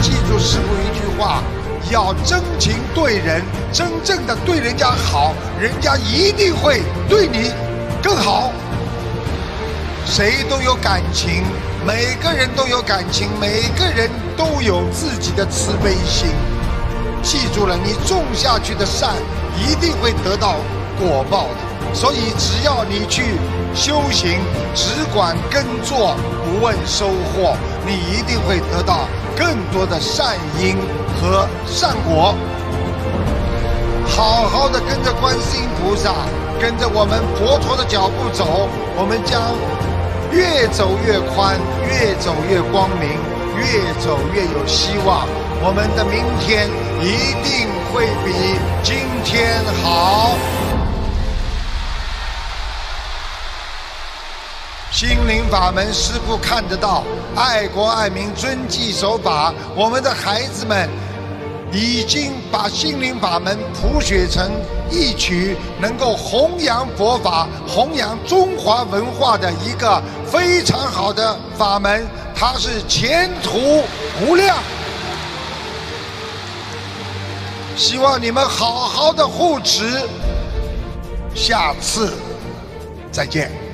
记住师傅一句话：要真情对人，真正的对人家好，人家一定会对你更好。谁都有感情，每个人都有感情，每个人都有自己的慈悲心。记住了，你种下去的善，一定会得到果报的。所以，只要你去修行，只管耕作，不问收获，你一定会得到多的善因和善果。好好的跟着观世音菩萨，跟着我们佛陀的脚步走，我们将越走越宽，越走越光明，越走越有希望。我们的明天一定会比今天心灵法门，师傅看得到，爱国爱民，遵纪守法。我们的孩子们已经把心灵法门谱写成一曲能够弘扬佛法、弘扬中华文化的一个非常好的法门，它是前途无量。希望你们好好的护持，下次再见。